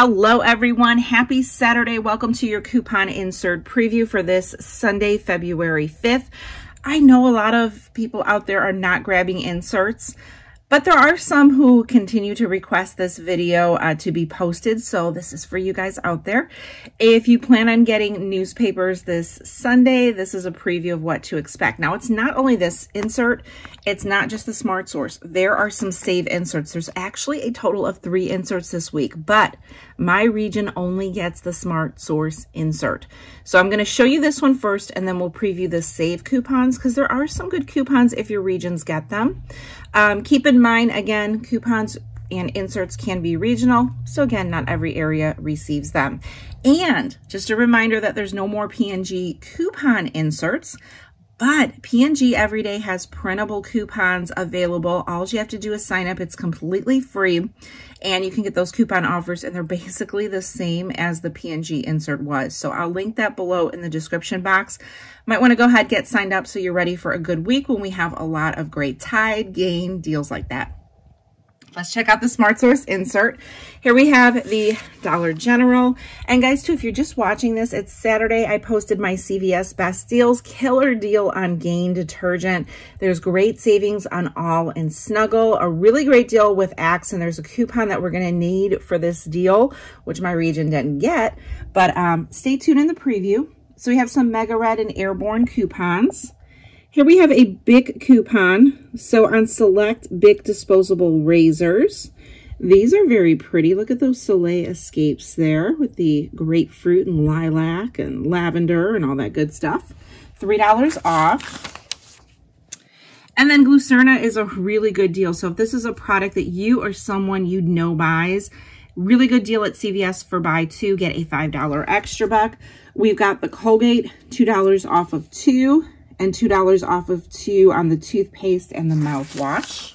Hello everyone, happy Saturday. Welcome to your coupon insert preview for this Sunday, February 5th. I know a lot of people out there are not grabbing inserts. But there are some who continue to request this video uh, to be posted, so this is for you guys out there. If you plan on getting newspapers this Sunday, this is a preview of what to expect. Now, it's not only this insert, it's not just the Smart Source. There are some save inserts. There's actually a total of three inserts this week, but my region only gets the Smart Source insert. So I'm going to show you this one first, and then we'll preview the save coupons, because there are some good coupons if your regions get them. Um, keep in mind, again, coupons and inserts can be regional. So again, not every area receives them. And just a reminder that there's no more P&G coupon inserts, but P&G Everyday has printable coupons available. All you have to do is sign up. It's completely free. And you can get those coupon offers, and they're basically the same as the P&G insert was. So I'll link that below in the description box. Might want to go ahead get signed up so you're ready for a good week when we have a lot of great Tide, Gain deals like that. Let's check out the Smart Source insert. Here we have the Dollar General. And guys, too, if you're just watching this, it's Saturday. I posted my CVS Best Deals killer deal on Gain detergent. There's great savings on All and Snuggle, a really great deal with Axe, and there's a coupon that we're going to need for this deal, which my region didn't get. But um, stay tuned in the preview. So we have some Mega Red and Airborne coupons. Here we have a Bic coupon. So on select Bic disposable razors, these are very pretty. Look at those Soleil Escapes there with the grapefruit and lilac and lavender and all that good stuff. $3 off. And then Glucerna is a really good deal. So if this is a product that you or someone you know buys, really good deal at CVS for buy two, get a $5 extra buck. We've got the Colgate, $2 off of two and $2 off of two on the toothpaste and the mouthwash.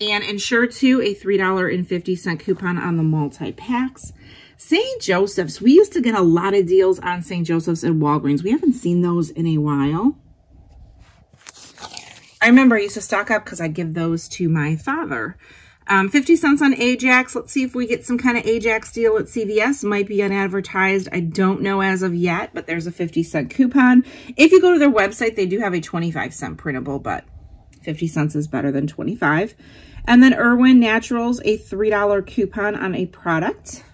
And Ensure 2, a $3.50 coupon on the multi-packs. St. Joseph's, we used to get a lot of deals on St. Joseph's and Walgreens. We haven't seen those in a while. I remember I used to stock up because I give those to my father. Um, 50 cents on Ajax. Let's see if we get some kind of Ajax deal at CVS. Might be unadvertised. I don't know as of yet, but there's a 50 cent coupon. If you go to their website, they do have a 25 cent printable, but 50 cents is better than 25. And then Irwin Naturals, a $3 coupon on a product.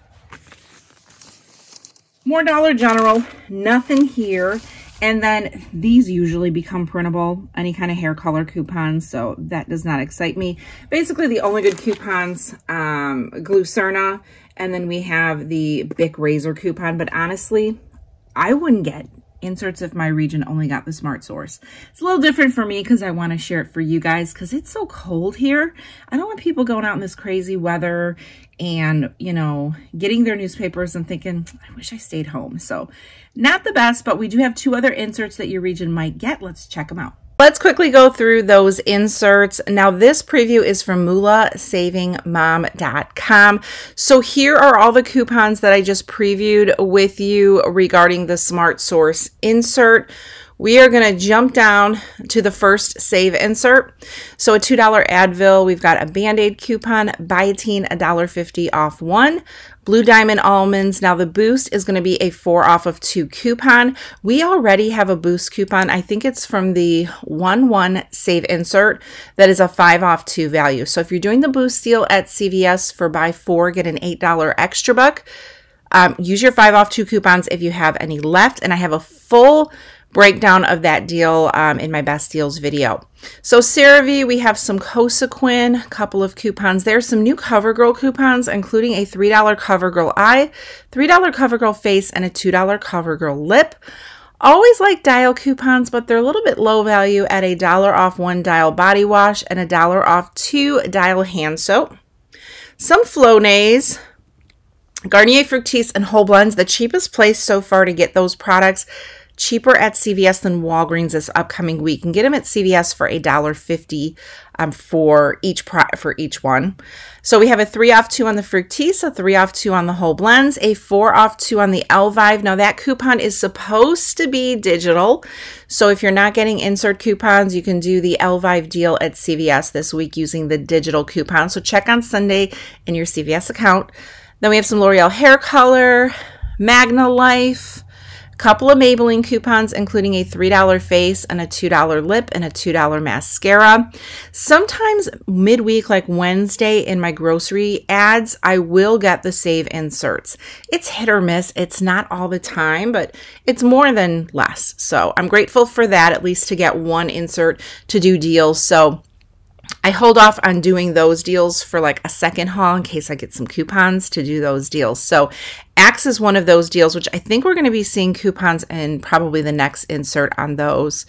More Dollar General, nothing here. And then these usually become printable, any kind of hair color coupons, so that does not excite me. Basically, the only good coupons, um, Glucerna, and then we have the Bic Razor coupon. But honestly, I wouldn't get inserts if my region only got the smart source. It's a little different for me because I want to share it for you guys because it's so cold here. I don't want people going out in this crazy weather and, you know, getting their newspapers and thinking, I wish I stayed home. So not the best, but we do have two other inserts that your region might get. Let's check them out. Let's quickly go through those inserts. Now, this preview is from moolah.savingmom.com. So here are all the coupons that I just previewed with you regarding the Smart Source insert. We are going to jump down to the first save insert. So a $2 Advil, we've got a Band-Aid coupon, Biotene, $1.50 off one. Blue Diamond Almonds. Now the Boost is going to be a four off of two coupon. We already have a Boost coupon. I think it's from the 1-1 save insert that is a five off two value. So if you're doing the Boost deal at CVS for buy four, get an $8 extra buck. Um, use your five off two coupons if you have any left. And I have a full breakdown of that deal um, in my best deals video. So CeraVe, we have some Cosequin, a couple of coupons. There's some new CoverGirl coupons, including a $3 CoverGirl eye, $3 CoverGirl face, and a $2 CoverGirl lip. Always like dial coupons, but they're a little bit low value at a dollar off one dial body wash and a dollar off two dial hand soap. Some Flonase, Garnier Fructis, and Whole Blends, the cheapest place so far to get those products cheaper at CVS than Walgreens this upcoming week. Can get them at CVS for $1.50 um, for each pro- for each one. So we have a three off two on the Fructis, a three off two on the whole blends, a four off two on the Elvive. Now that coupon is supposed to be digital. So if you're not getting insert coupons, you can do the Elvive deal at CVS this week using the digital coupon. So check on Sunday in your CVS account. Then we have some L'Oreal hair color, Magna Life, couple of Maybelline coupons, including a $3 face and a $2 lip and a $2 mascara. Sometimes midweek, like Wednesday in my grocery ads, I will get the save inserts. It's hit or miss. It's not all the time, but it's more than less. So I'm grateful for that, at least to get one insert to do deals. So I hold off on doing those deals for like a second haul in case I get some coupons to do those deals. So Axe is one of those deals, which I think we're going to be seeing coupons in probably the next insert on those.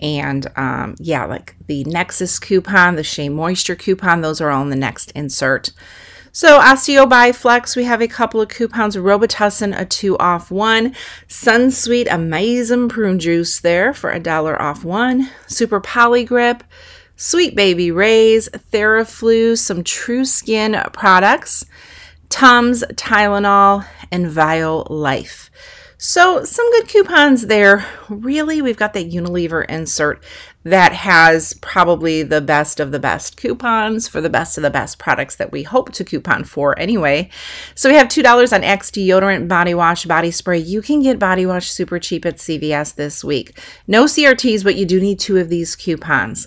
And um, yeah, like the Nexxus coupon, the Shea Moisture coupon, those are all in the next insert. So Osteo Flex, we have a couple of coupons. Robitussin, a two off one. Sunsweet Amazing Prune Juice there for a dollar off one. Super Poly Grip. Sweet Baby Rays, Theraflu, some TruSkin products, Tums, Tylenol, and Vial Life. So some good coupons there. Really, we've got that Unilever insert that has probably the best of the best coupons for the best of the best products that we hope to coupon for anyway. So we have $2 on Axe deodorant, body wash, body spray. You can get body wash super cheap at CVS this week. No CRTs, but you do need two of these coupons.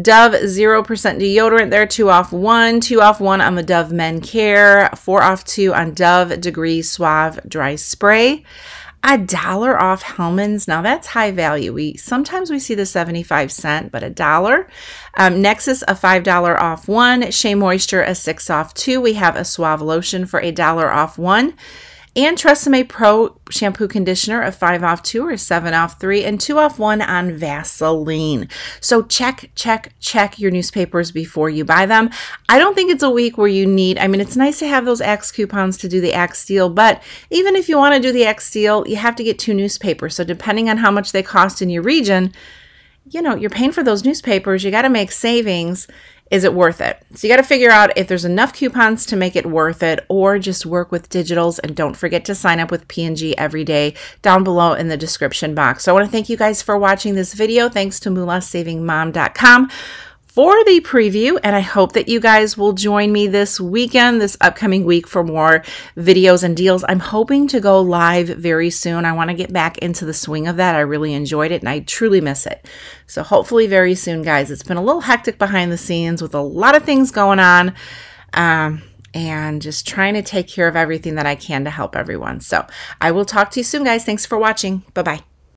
Dove 0% deodorant there, two off one, two off one on the Dove Men Care, four off two on Dove Degree Suave Dry Spray. A dollar off Hellmann's. Now that's high value. We sometimes we see the 75 cent, but a dollar. Um, Nexxus a five dollar off one. Shea Moisture a six off two. We have a Suave lotion for a dollar off one and Tresemme Pro shampoo conditioner, a 5 off 2 or 7 off 3, and 2 off 1 on Vaseline. So check, check, check your newspapers before you buy them. I don't think it's a week where you need, I mean, it's nice to have those Axe coupons to do the Axe deal, but even if you want to do the Axe deal, you have to get two newspapers. So depending on how much they cost in your region, you know, you're paying for those newspapers, you got to make savings is it worth it? So you got to figure out if there's enough coupons to make it worth it or just work with digitals and don't forget to sign up with P&G every day down below in the description box. So I want to thank you guys for watching this video. Thanks to moolahsavingmom.com for the preview. And I hope that you guys will join me this weekend, this upcoming week for more videos and deals. I'm hoping to go live very soon. I want to get back into the swing of that. I really enjoyed it and I truly miss it. So hopefully very soon, guys. It's been a little hectic behind the scenes with a lot of things going on. Um, and just trying to take care of everything that I can to help everyone. So I will talk to you soon, guys. Thanks for watching. Bye bye.